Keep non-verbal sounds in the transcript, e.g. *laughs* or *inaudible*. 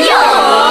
有. *laughs*